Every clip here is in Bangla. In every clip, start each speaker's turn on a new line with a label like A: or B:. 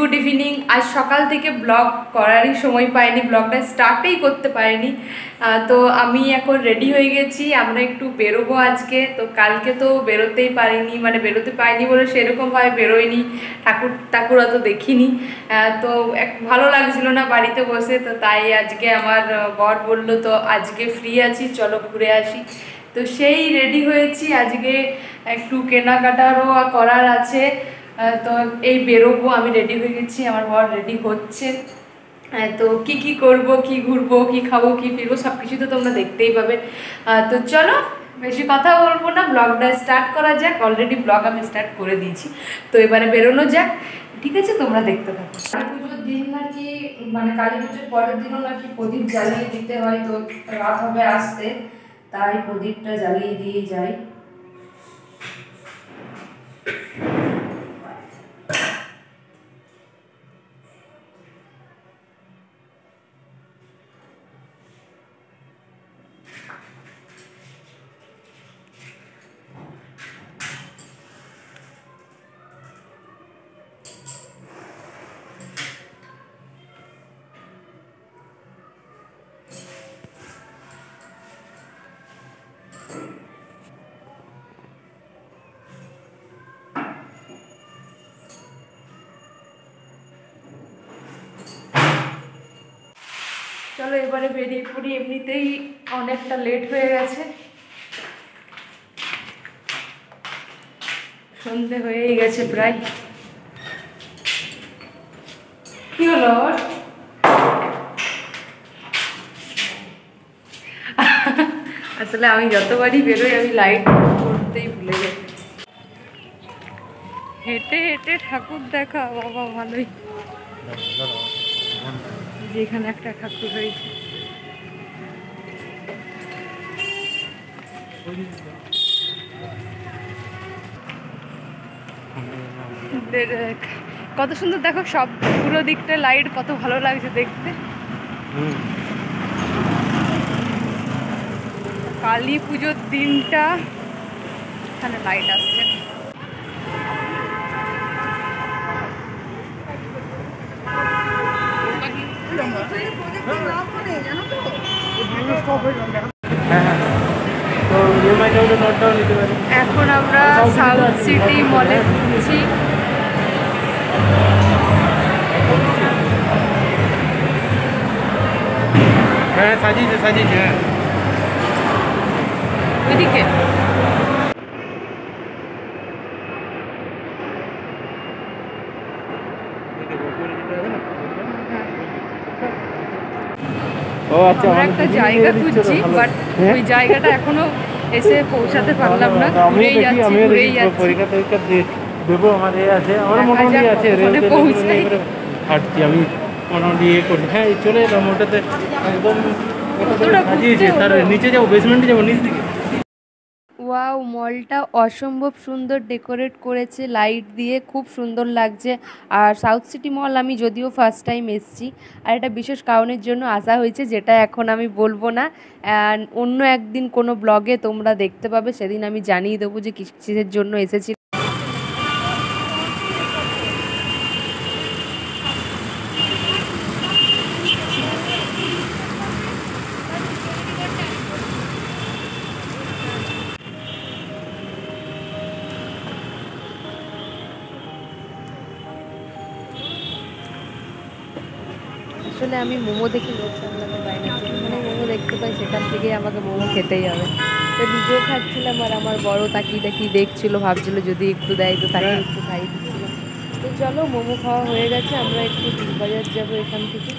A: Good evening. আজ সকাল থেকে ব্লগ করারই সময় পাইনি, ব্লগটা স্টার্টেই করতে পারিনি। তো আমি এখন রেডি হয়ে গেছি, আমরা একটু বেরোবো আজকে। তো কালকে তো বেরোতেই পারিনি মানে বেরোতে পারিনি বলে সেরকমভাবে বেরোয়নি ঠাকুর ঠাকুর অত দেখিনি। তো এক, ভালো লাগছিল না বাড়িতে বসে, তো তাই আজকে আমার বর বলল, তো আজকে ফ্রি আছি, চলো ঘুরে আসি। তো সেই রেডি হয়েছি, আজকে একটু কেনাকাটারও করার আছে। তো এই বেরোবো, আমি রেডি হয়ে গেছি, আমার বর রেডি হচ্ছে। তো কি কি করব, কি ঘুরবো, কি খাব, কি ফিরবো সব কিছু তো তোমরা দেখতেই পাবে। তো চলো, বেশি কথা বলব না ব্লগটা স্টার্ট করা যাক অলরেডি ব্লগ আমি স্টার্ট করে দিয়েছি। তো এবারে বেরোনো যাক, ঠিক আছে? তোমরা দেখতে থাকো। পুজোর দিন নাকি মানে কালী পুজোর পরের দিনও নাকি প্রদীপ জ্বালিয়ে দিতে হয়, তো রাত হবে আসতে, তাই প্রদীপটা জ্বালিয়ে দিয়ে যাই। চলো এবারে বেরিয়ে পড়ি। এমনিতেই অনেকটা লেট হয়ে গেছে। সন্ধে হয়েই গেছে প্রায়। কি হলো আসলে আমি যতবারই বেরোই, আমি লাইট করতেই ভুলে যাই। হেঁটে হেঁটে ঠাকুর দেখা, বাবা ভালোই। যেখানে একটা ঠাকুর হয়েছে। কত সুন্দর দেখো সব পুরো দিকটা লাইট কত ভালো লাগছে দেখতে। কালী পুজোর দিনটা এখানে লাইট আসছে
B: তো ইএমআইটা হলে নোটটাও নিতে পারি
A: এখন আমরা সাউথ সিটি মলে ঘুরছি।
B: হ্যাঁ সাজিয়েছে সাজিয়েছে হ্যাঁ।
A: আমরা একটা জায়গা খুঁজছি বাট ওই জায়গাটা এখনও এসে পৌঁছাতে পারলাম না ঘুরেই যাচ্ছি ঘুরেই যাচ্ছি।
B: পরীক্ষা টরীক্ষা দেবো আমার এ আছে আমার মোটামুটি আছে রেল
A: পৌঁছাই।
B: হাঁটছি আমি মোটামুটি ইয়ে করি। হ্যাঁ চলে এলাম ওটাতে একদম
A: কতটা
B: সাজিয়েছে তার নিচে যাব বেসমেন্টে যাব নিচ দিকে।
A: ওয়াও, মলটা অসম্ভব সুন্দর ডেকোরেট করেছে, লাইট দিয়ে খুব সুন্দর লাগছে। আর সাউথ সিটি মল আমি যদিও ফার্স্ট টাইম এসছি, আর এটা বিশেষ কারণের জন্য আসা হয়েছে, যেটা এখন আমি বলব না। অন্য একদিন কোনো ব্লগে তোমরা দেখতে পাবে, সেদিন আমি জানিয়ে দেবো যে কিসের জন্য এসেছি। আসলে আমি মোমো দেখে লোক সামলাতে পাই না যেখানে মোমো দেখতে পাই, সেখান থেকেই আমাকে মোমো খেতেই হবে। তো নিজেও খাচ্ছিলাম আর আমার বড় তাকি তাকিয়ে দেখছিল, ভাবছিল যদি একটু দেয় তো তাকে একটু খাইয়ে দিচ্ছিলাম তো চলো, মোমো খাওয়া হয়ে গেছে, আমরা একটু বাজার যাব এখান থেকে।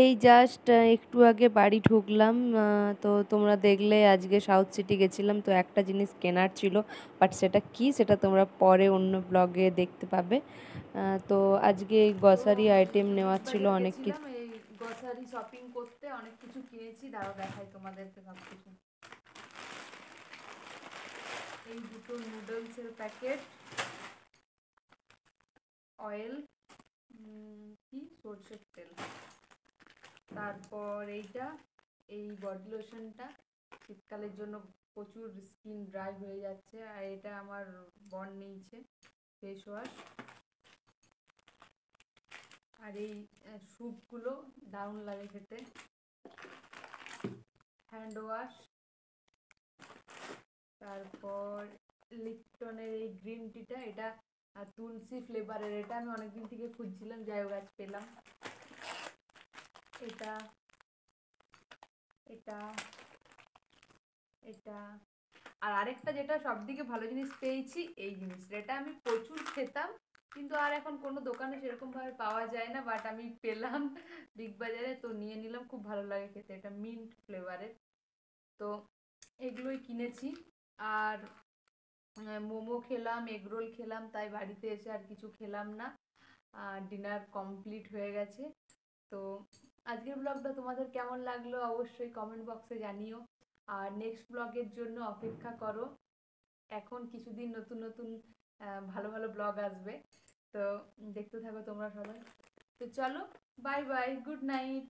C: এই জাস্ট একটু আগে বাড়ি ঢুকলাম তো তোমরা দেখলে আজকে সাউথ সিটি গেছিলাম তো একটা জিনিস কেনার ছিল বাট সেটা কি সেটা তোমরা পরে অন্য ব্লগে দেখতে পাবে। তো আজকে এই গ্রসারি আইটেম নেওয়ার ছিল অনেক কিছু।
A: গ্রসারি শপিং করতে অনেক কিছু কিনেছি দাঁড়াও দেখাই তোমাদেরকে সব কিছু এই দুটো নুডলসের প্যাকেট অয়েল কি? সর্ষের তেল। তারপর এইটা, এই বডি লোশনটা শীতকালের জন্য প্রচুর স্কিন ড্রাই হয়ে যাচ্ছে আর এটা আমার বন নিয়েছে ফেস ওয়াশ আর এই স্যুপগুলো দারুণ লাগে খেতে। হ্যান্ড ওয়াশ তারপর লিপটনের এই গ্রিন টিটা এটা তুলসী ফ্লেভারের এটা আমি অনেকদিন থেকে খুঁজছিলাম, যাই আজ পেলাম। এটা এটা এটা। আর আরেকটা যেটা সব থেকে ভালো জিনিস পেয়েছি, এই জিনিসটা। এটা আমি প্রচুর খেতাম, কিন্তু আর এখন কোনো দোকানে সেরকম ভাবে পাওয়া যায় না বাট আমি পেলাম বিগ বাজারে তো নিয়ে নিলাম, খুব ভালো লাগে খেতে। এটা মিন্ট ফ্লেভারের তো এগুলোই কিনেছি। আর মোমো খেলাম এগ রোল খেলাম, তাই বাড়িতে এসে আর কিছু খেলাম না। ডিনার কমপ্লিট হয়ে গেছে। তো আজকের ব্লগটা তোমাদের কেমন লাগল অবশ্যই কমেন্ট বক্সে জানিও। আর নেক্সট ব্লগের জন্য অপেক্ষা করো। এখন কিছুদিন নতুন নতুন ভালো ভালো ব্লগ আসবে। তো দেখতে থাকো তোমরা সবাই। তো চলো বাই বাই গুড নাইট